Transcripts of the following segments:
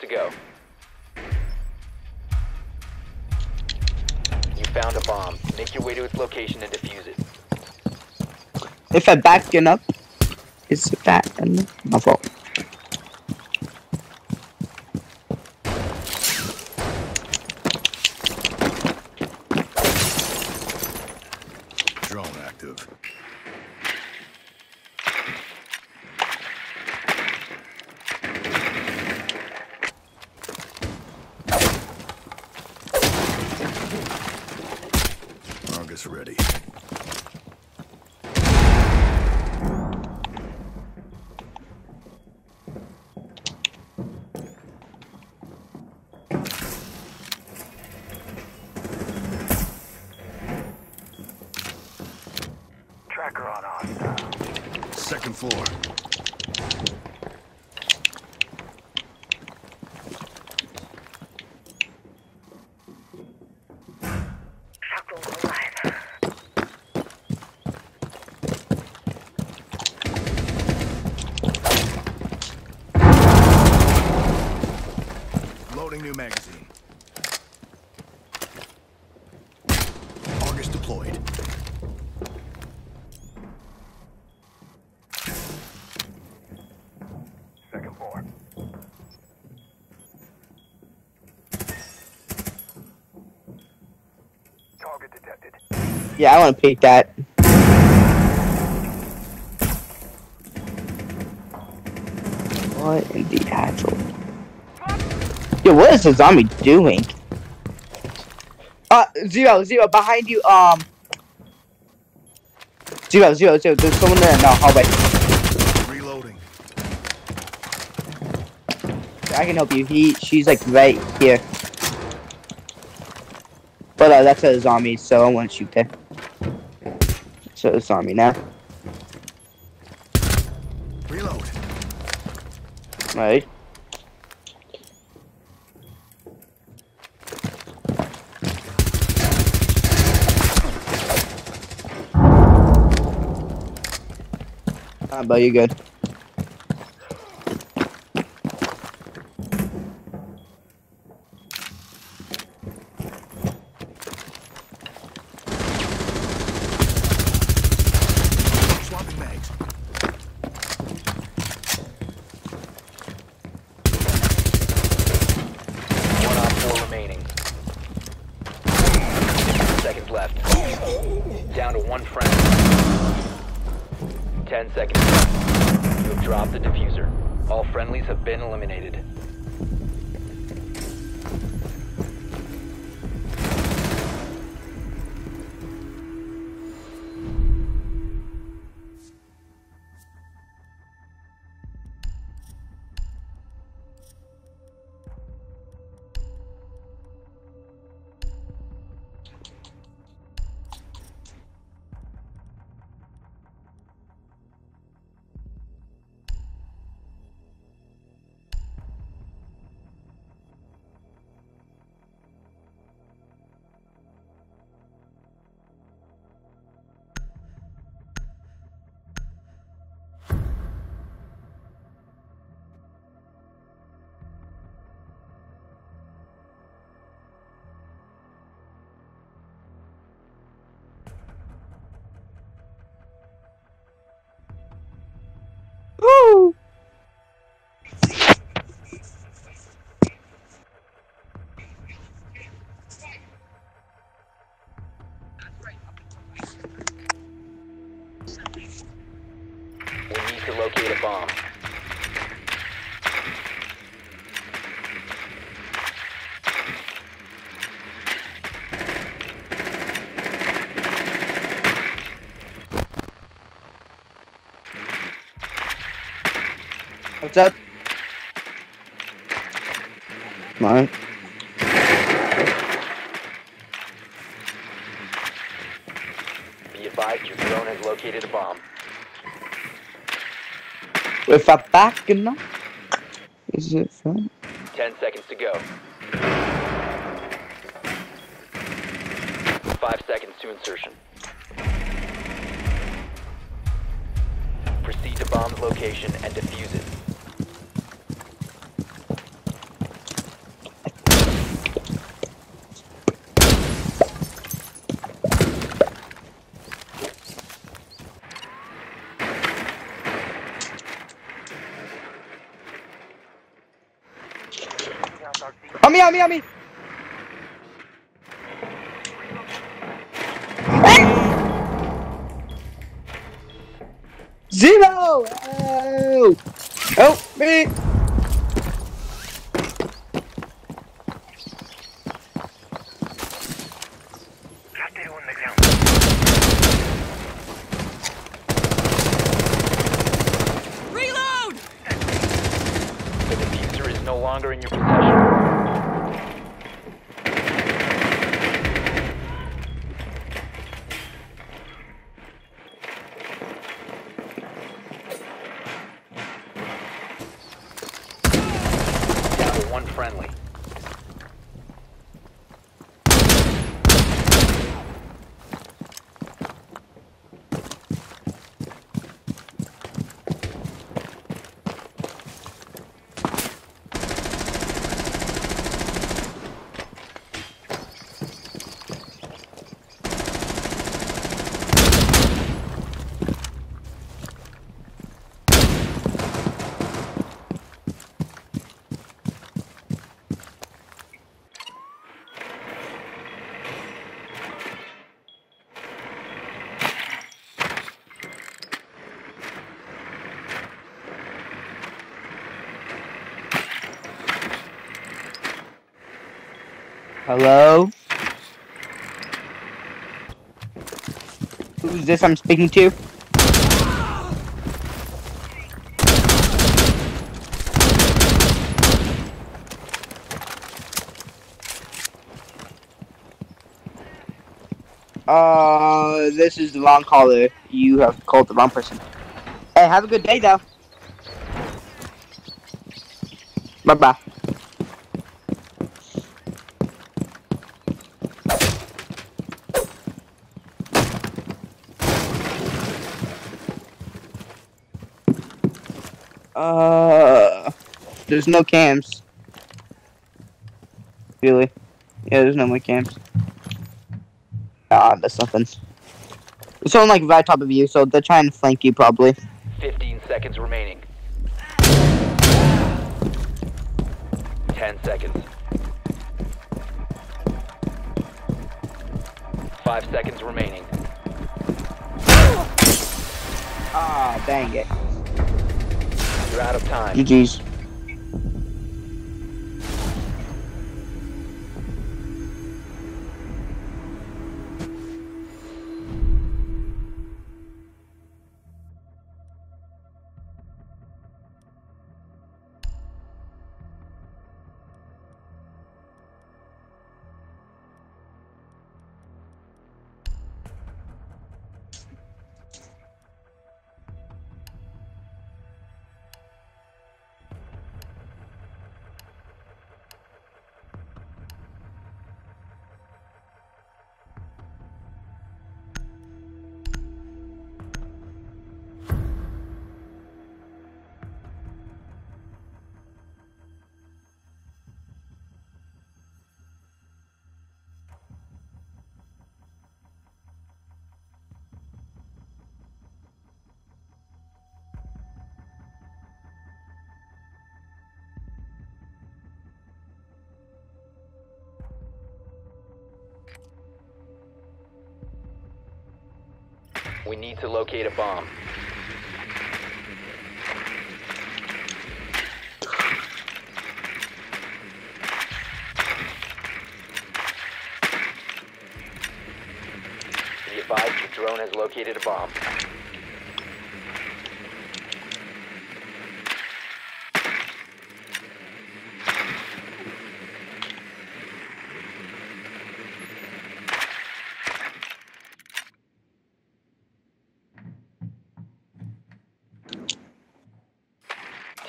to go. You found a bomb. Make your way to its location and defuse it. If I back up, is that enough? My fault. Drone active. Argus ready. Second floor. Yeah, I want to peek that. What in the actual? Yo, what is the zombie doing? Uh, zero, zero, behind you, um. Zero, zero, zero, there's someone there in the hallway. Reloading. I can help you. He, she's like right here. But uh, that's a zombie, so I won't shoot there. So it's a zombie now. Reload. Right. Ah, but you're good. needs to locate a bomb. What's up? No. If I back enough. Is it fun? 10 seconds to go. 5 seconds to insertion. Proceed to bomb's location and defuse it. On me, on me, on me! Zero! Oh! Help me! Hostile on the ground. The defuser in your possession. Down to one friendly. Hello? Who's this I'm speaking to? Uh, this is the wrong caller. You have called the wrong person. Hey, have a good day, though. Bye Uh, there's no cams. Really? Yeah, there's no more cams. Ah, that's nothing. It's on like right top of you, so they're trying to flank you probably. 15 seconds remaining. 10 seconds. 5 seconds remaining. Ah, dang it. Out of time. GG's. We need to locate a bomb. Be advised your drone has located a bomb.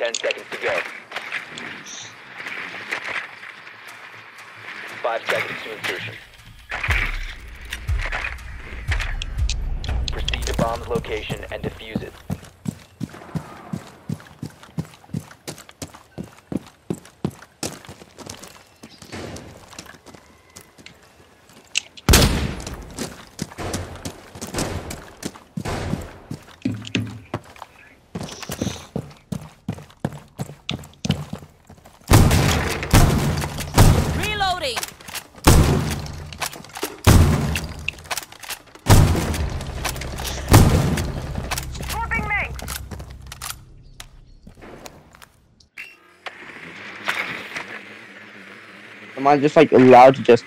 Ten seconds to go. Five seconds to insertion. Proceed to bomb's location and defuse it. Am I just like allowed to just?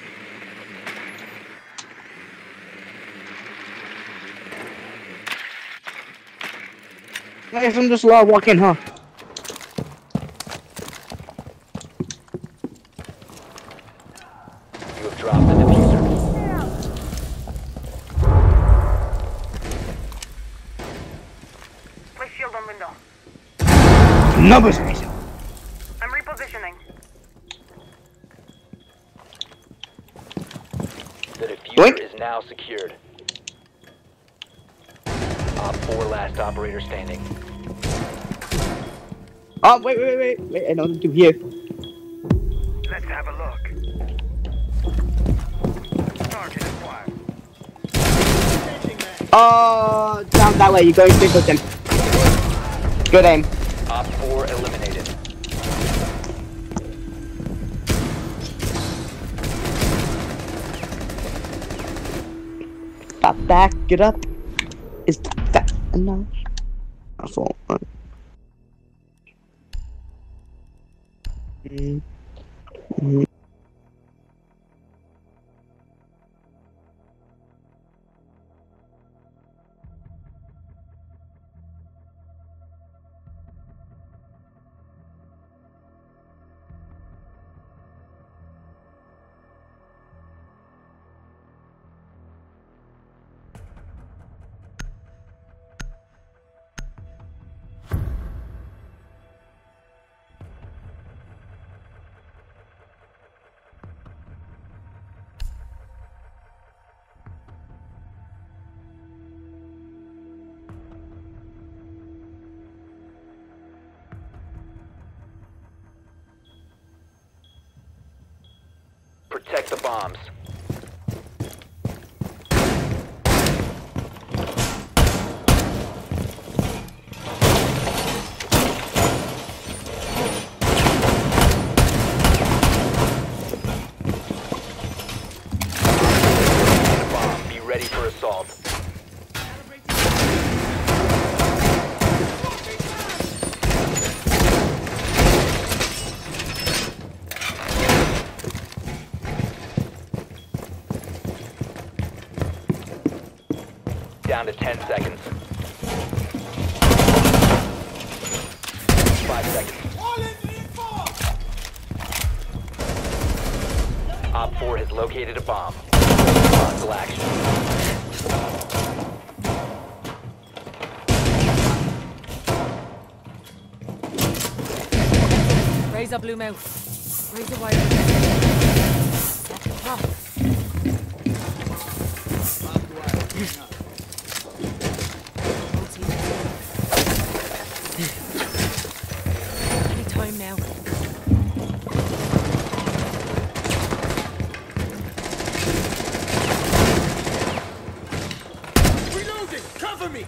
I guess I'm just allowed to walk in, huh? You have dropped the defuser. Place shield on window. Number Oh wait, wait, wait, wait! I know what to do here. Let's have a look. Target acquired. Oh, down that way. You're going straight with him. Good aim. Op 4 eliminated. Stop back. Get up. Is that enough? That's all. E, e Protect the bombs. Bomb. Be ready for assault. Down to 10 seconds. Five seconds. Op 4 has located a bomb. Hostile action. Razor bloom out. Razor wire. Anytime now. Reloading! Cover me!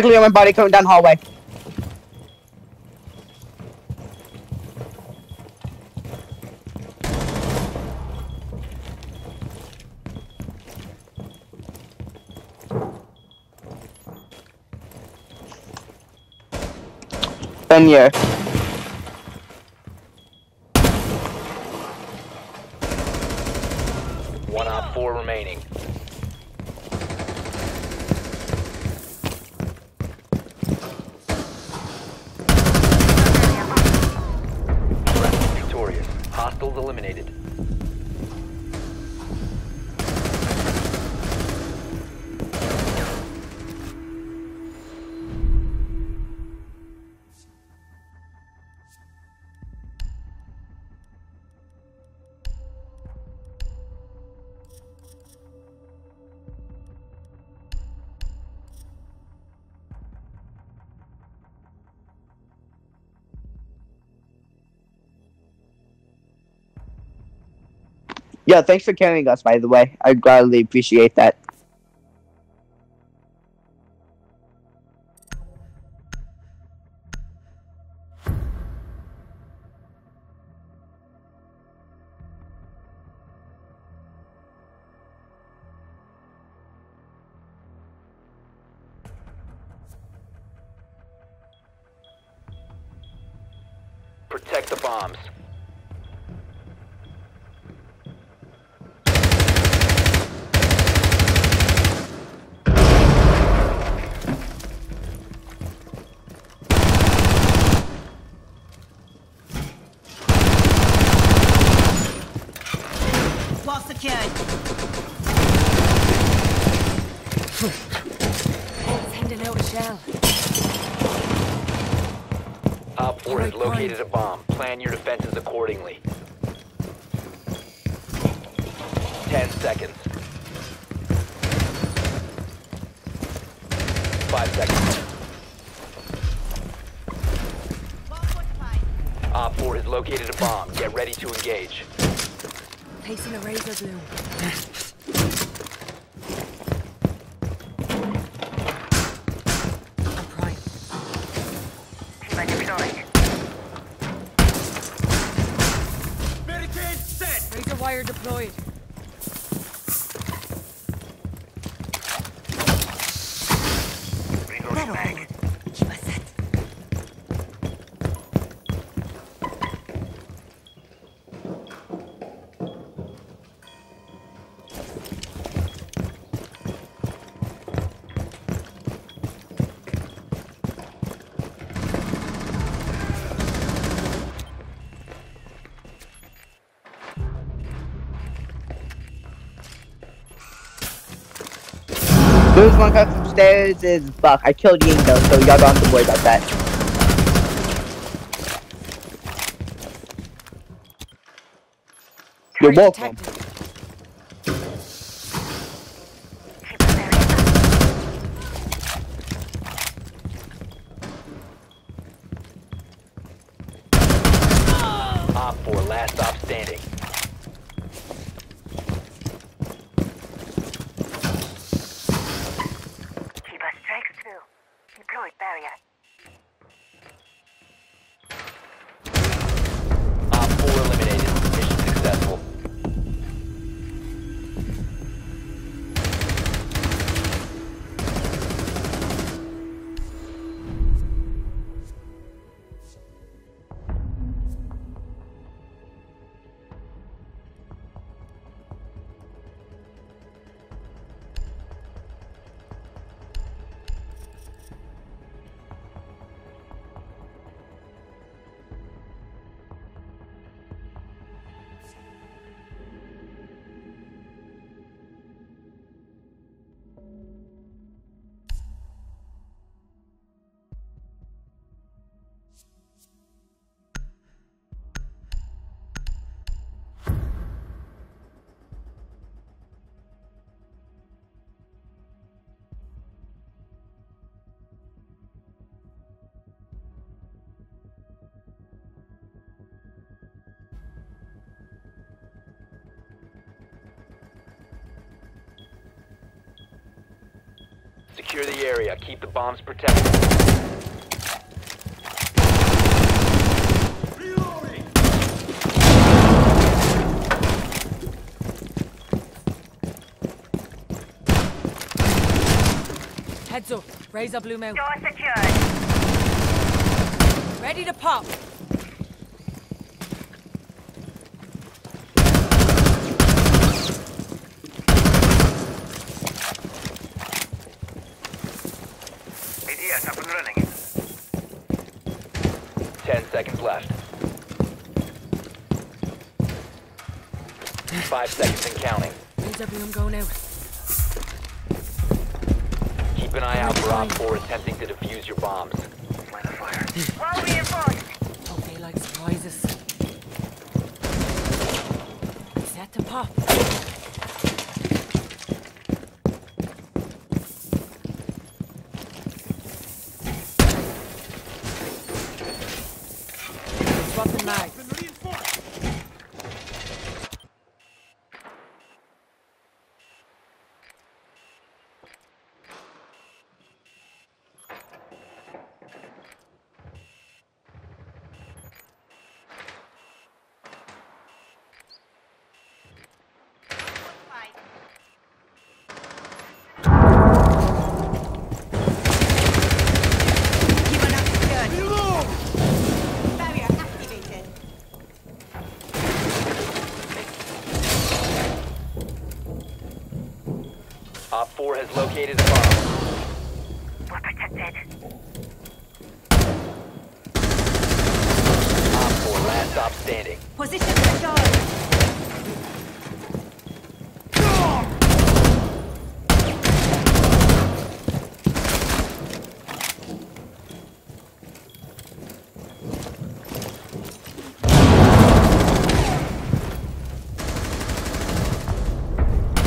Directly on my body coming down hallway. Been here. Yeah, thanks for carrying us, by the way. I gladly appreciate that. Protect the bombs. Wall secured. Sending out a shell. Op 4 has Alright, located a bomb. Plan your defenses accordingly. 10 seconds. 5 seconds. Wall. Op 4 has located a bomb. Get ready to engage. Placing a razor bloom. There's one coming from stairs is Buck. I killed Ying though, so y'all don't have to worry about that. You're welcome. Secure the area. Keep the bombs protected. Reloading. Heads up. Razor bloom out. Door secured. Ready to pop. ADS up and running. Ten seconds left. Five seconds and counting. Razor bloom going out. Keep an eye out for Op 4 attempting to defuse your bombs. Line of fire. Hope they like surprises. Set to pop. Swapping mag. Been reinforced. Keep an eye secured. Reload. Barrier activated. Op 4 has located a bomb. We're protected. Op 4 last stop standing. Position secured.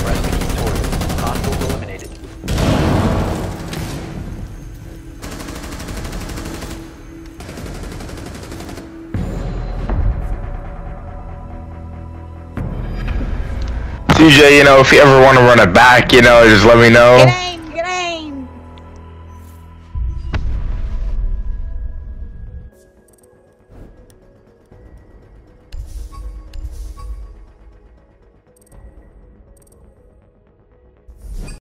Friendly victorious. Hostiles eliminated. CJ, you know, if you ever want to run it back, you know, just let me know.